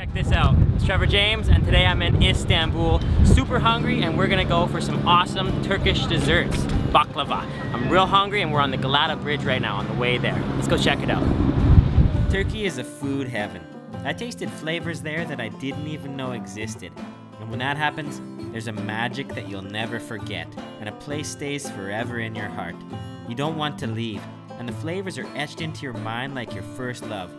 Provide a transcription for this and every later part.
Check this out. It's Trevor James and today I'm in Istanbul. Super hungry and we're gonna go for some awesome Turkish desserts. Baklava. I'm real hungry and we're on the Galata Bridge right now on the way there. Let's go check it out. Turkey is a food heaven. I tasted flavors there that I didn't even know existed. And when that happens, there's a magic that you'll never forget, and a place stays forever in your heart. You don't want to leave, and the flavors are etched into your mind like your first love.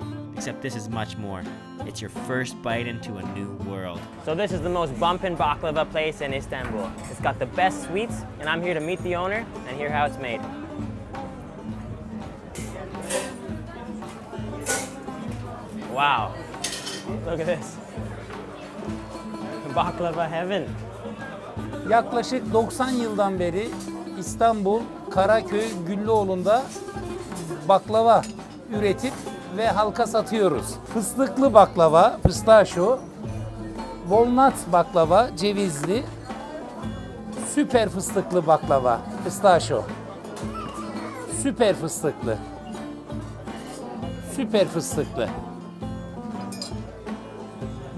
Except this is much more. It's your first bite into a new world. So this is the most bumpin' baklava place in Istanbul. It's got the best sweets, and I'm here to meet the owner and hear how it's made. Wow. Look at this. Baklava heaven. Yaklaşık 90 yıldan beri İstanbul Karaköy Güllüoğlu'nda baklava üretip ve halka satıyoruz. Fıstıklı baklava, pistachio, walnut baklava, cevizli, süper fıstıklı baklava, pistachio. Süper fıstıklı. Süper fıstıklı.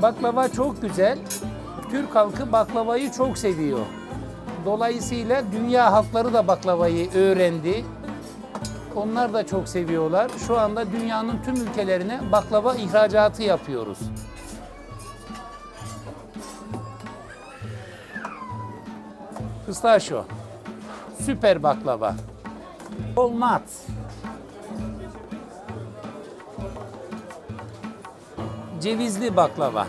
Baklava çok güzel. Türk halkı baklavayı çok seviyor. Dolayısıyla dünya halkları da baklavayı öğrendi. Onlar da çok seviyorlar. Şu anda dünyanın tüm ülkelerine baklava ihracatı yapıyoruz. Pistachio. Süper baklava. Walnut. Cevizli baklava.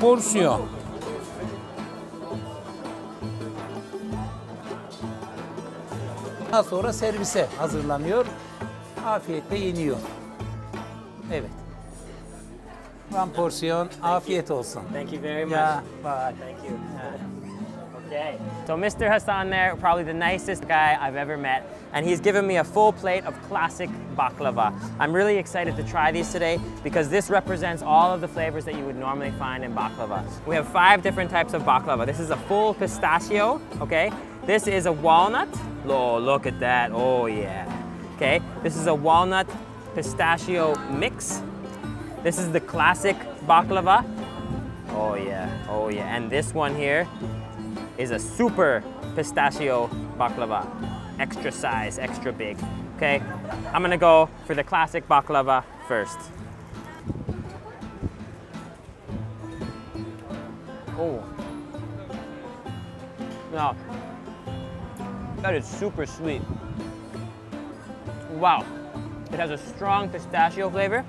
Porsiyon. Daha sonra servise hazırlanıyor. Afiyetle yeniyor. Evet. One porsiyon afiyet olsun. Thank you very much. Yeah, bye. Thank you. Okay. So Mr. Hassan there, probably the nicest guy I've ever met, and he's given me a full plate of classic baklava. I'm really excited to try these today because this represents all of the flavors that you would normally find in baklava. We have five different types of baklava. This is a full pistachio, okay? This is a walnut. Oh, look at that. Oh, yeah. Okay, this is a walnut pistachio mix. This is the classic baklava. Oh yeah, oh yeah. And this one here is a super pistachio baklava. Extra size, extra big. Okay, I'm gonna go for the classic baklava first. Oh. Now, that is super sweet. Wow. It has a strong pistachio flavor.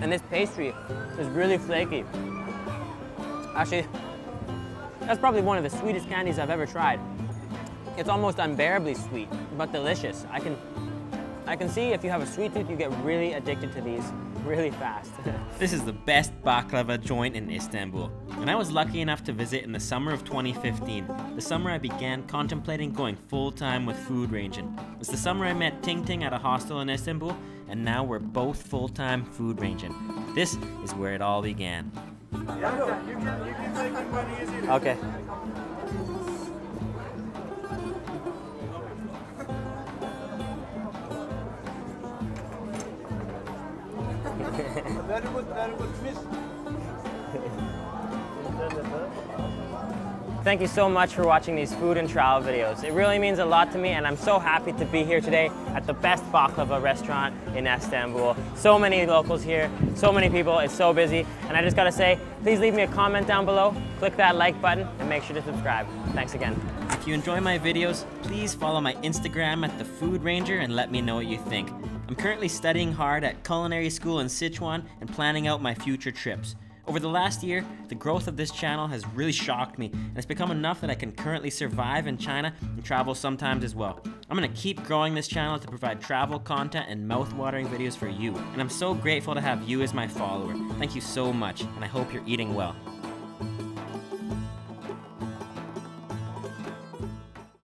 And this pastry is really flaky. Actually, that's probably one of the sweetest candies I've ever tried. It's almost unbearably sweet, but delicious. I can, I can see if you have a sweet tooth, you get really addicted to these really fast. this is the best baklava joint in Istanbul, and I was lucky enough to visit in the summer of 2015, the summer I began contemplating going full-time with food ranging. It's the summer I met Ting Ting at a hostel in Istanbul, and now we're both full-time food ranging. This is where it all began. Okay. Very good, very good. Miss. Thank you so much for watching these food and travel videos. It really means a lot to me and I'm so happy to be here today at the best baklava restaurant in Istanbul. So many locals here, so many people, it's so busy. And I just gotta say, please leave me a comment down below, click that like button, and make sure to subscribe. Thanks again. If you enjoy my videos, please follow my Instagram at The Food Ranger and let me know what you think. I'm currently studying hard at culinary school in Sichuan and planning out my future trips. Over the last year, the growth of this channel has really shocked me, and it's become enough that I can currently survive in China and travel sometimes as well. I'm gonna keep growing this channel to provide travel content and mouth-watering videos for you, and I'm so grateful to have you as my follower. Thank you so much, and I hope you're eating well.